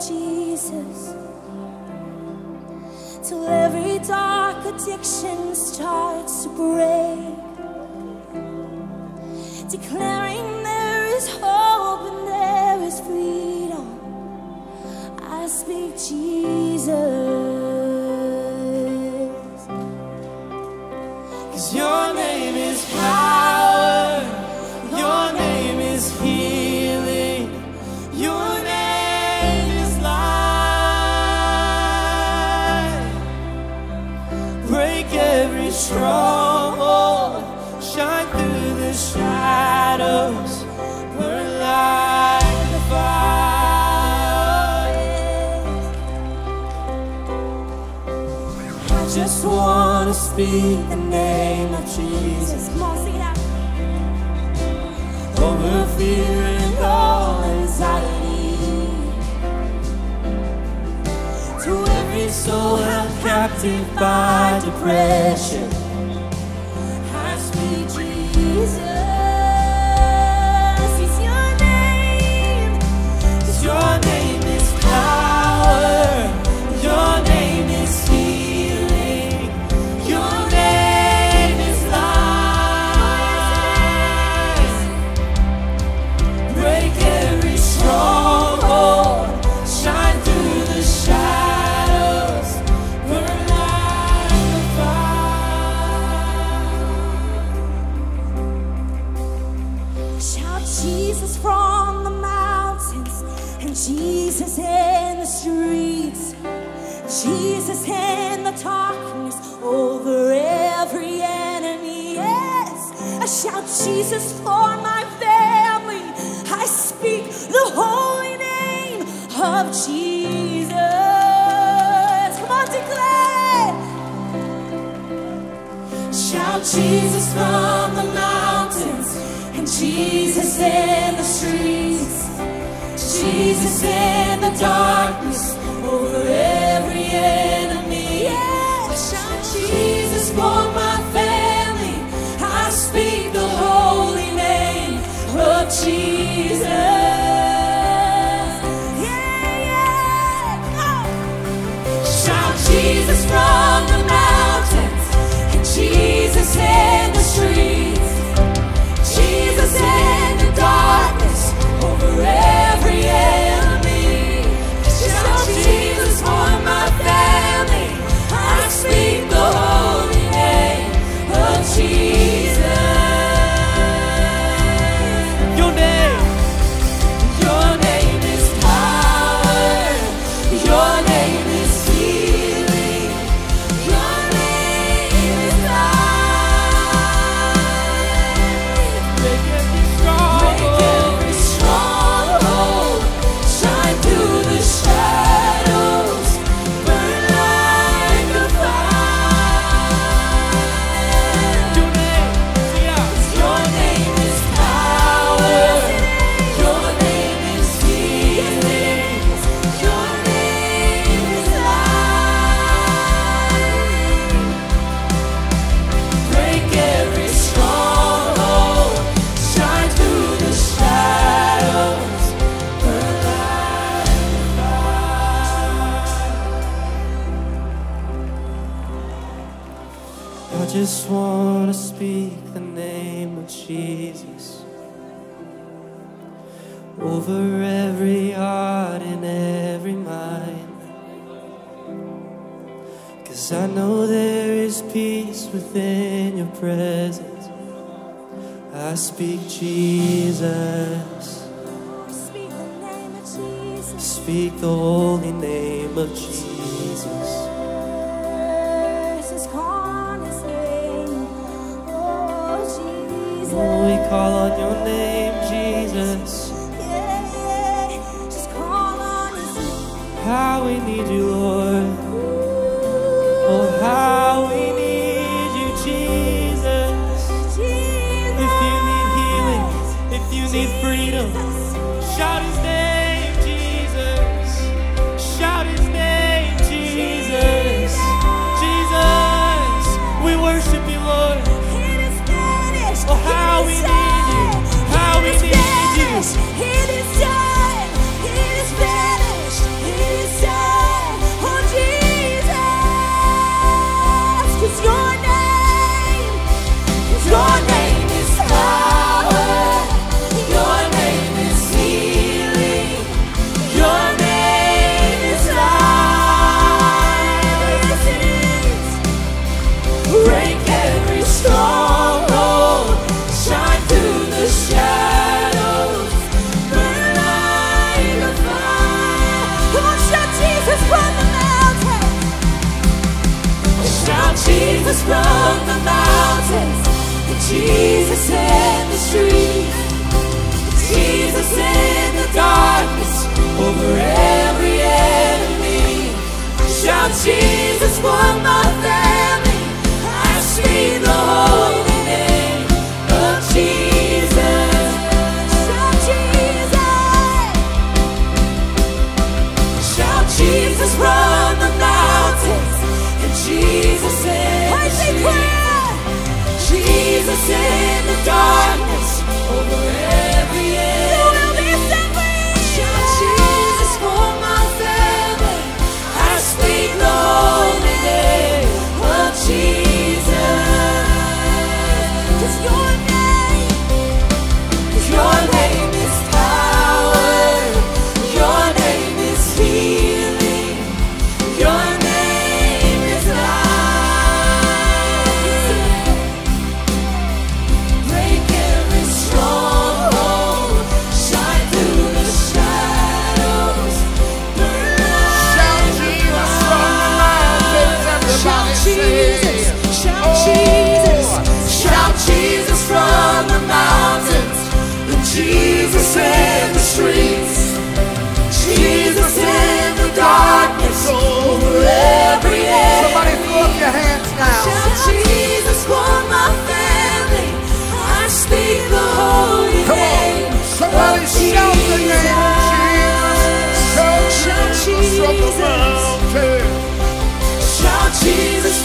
Jesus till every dark addiction starts to break. Declaring there is hope shine through the shadows, burn like a fire. I just wanna speak the name of Jesus over fear and all anxiety. To every soul held captive by depression, Jesus. I shout Jesus for my family. I speak the holy name of Jesus. Come on, declare. Shout Jesus from the mountains and Jesus in the streets. Jesus in the darkness over every enemy. Yeah, shout Jesus for my Jesus. Just want to speak the name of Jesus over every heart and every mind. Cause I know there is peace within your presence. I speak Jesus. Speak the name of Jesus. Speak the holy name of Jesus. call on your name, Jesus. How we need you, Lord. Oh, how we need you, Jesus. If you need healing, if you need freedom, shout his name. Jesus in the street, Jesus in the darkness, over every enemy. Shout Jesus for my family, I see the holy. us in the dark.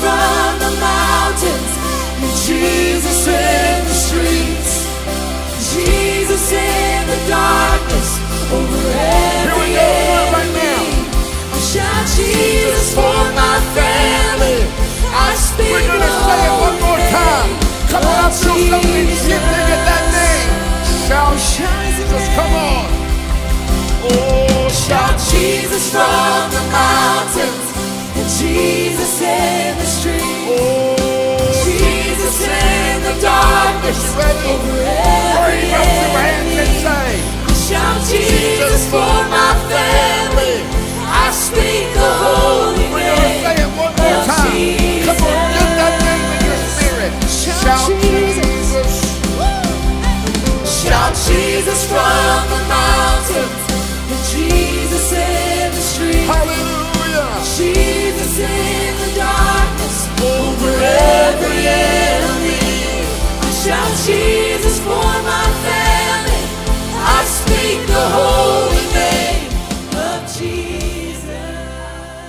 from the mountains, and Jesus in the streets, Jesus in the darkness, over every enemy. Right now. I shout Jesus for my family. I speak We're gonna say it one more time. Come on, show some ready. Raise up your hands and say, Jesus for my